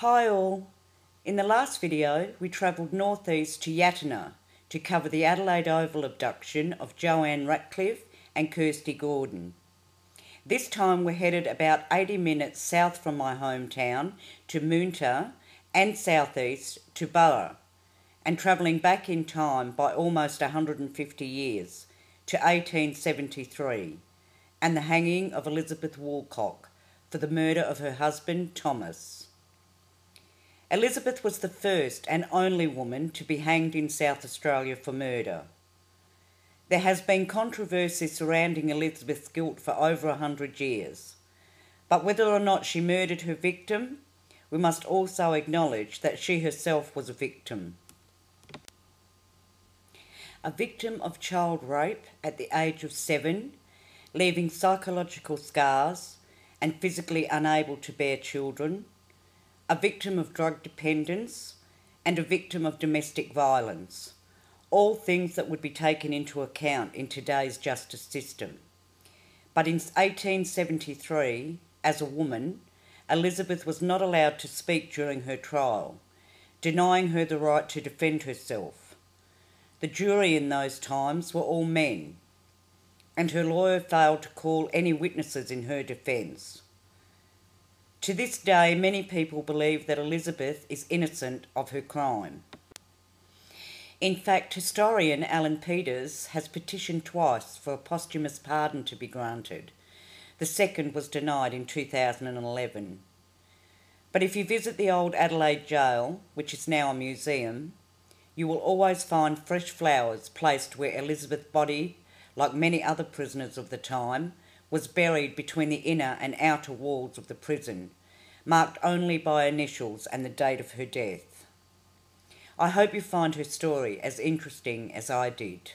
Hi all. In the last video, we travelled northeast to Yatina to cover the Adelaide Oval abduction of Joanne Ratcliffe and Kirsty Gordon. This time we're headed about 80 minutes south from my hometown to Moonta and southeast to Burra and travelling back in time by almost 150 years to 1873 and the hanging of Elizabeth Woolcock for the murder of her husband Thomas. Elizabeth was the first and only woman to be hanged in South Australia for murder. There has been controversy surrounding Elizabeth's guilt for over a hundred years, but whether or not she murdered her victim, we must also acknowledge that she herself was a victim. A victim of child rape at the age of seven, leaving psychological scars and physically unable to bear children, a victim of drug dependence, and a victim of domestic violence. All things that would be taken into account in today's justice system. But in 1873, as a woman, Elizabeth was not allowed to speak during her trial, denying her the right to defend herself. The jury in those times were all men, and her lawyer failed to call any witnesses in her defence. To this day, many people believe that Elizabeth is innocent of her crime. In fact, historian Allan Peters has petitioned twice for a posthumous pardon to be granted. The second was denied in 2011. But if you visit the old Adelaide jail, which is now a museum, you will always find fresh flowers placed where Elizabeth's body, like many other prisoners of the time, was buried between the inner and outer walls of the prison, marked only by initials and the date of her death. I hope you find her story as interesting as I did.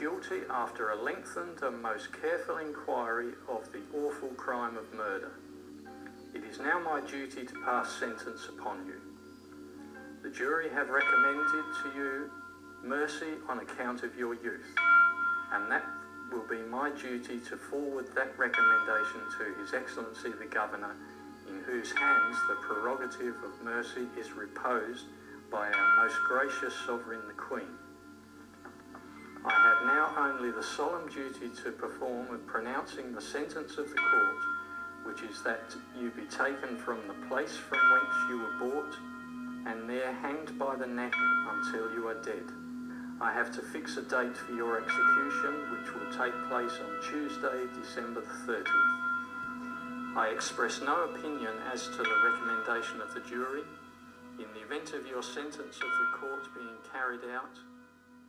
Guilty after a lengthened and most careful inquiry of the awful crime of murder. It is now my duty to pass sentence upon you. The jury have recommended to you mercy on account of your youth, and that will be my duty to forward that recommendation to His Excellency the Governor, in whose hands the prerogative of mercy is reposed by our most gracious Sovereign the Queen. I have now only the solemn duty to perform of pronouncing the sentence of the court, which is that you be taken from the place from whence you were brought, and there hanged by the neck until you are dead. I have to fix a date for your execution, which will take place on Tuesday, December the 30th. I express no opinion as to the recommendation of the jury. In the event of your sentence of the court being carried out,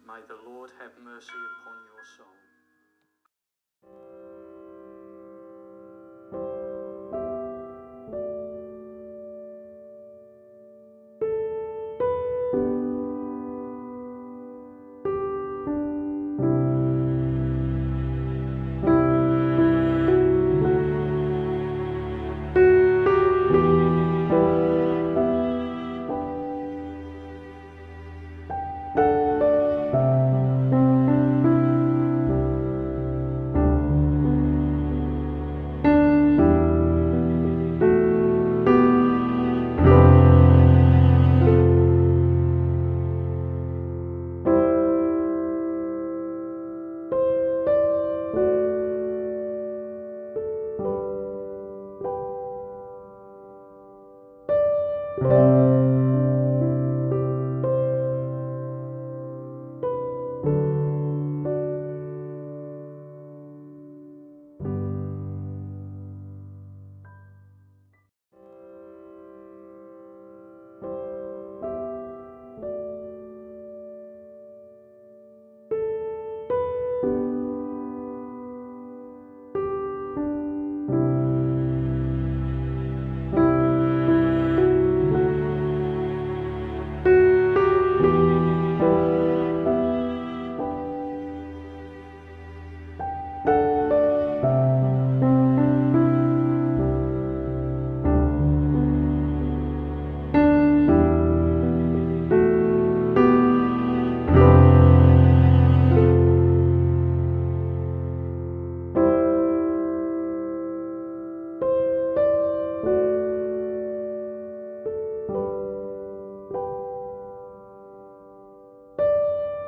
may the Lord have mercy upon your soul.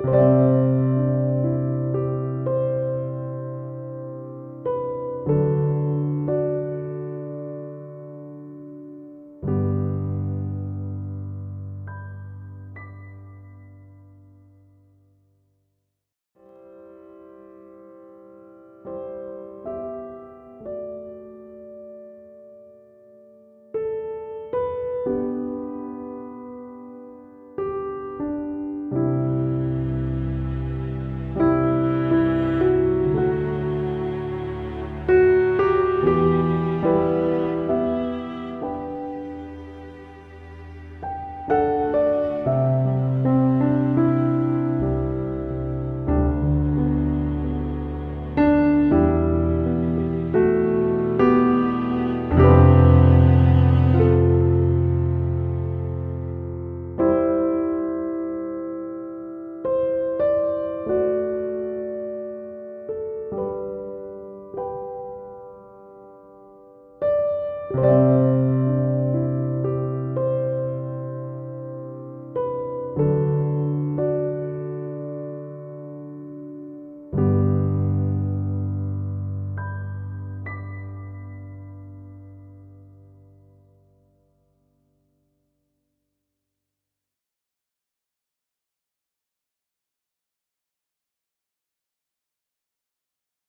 You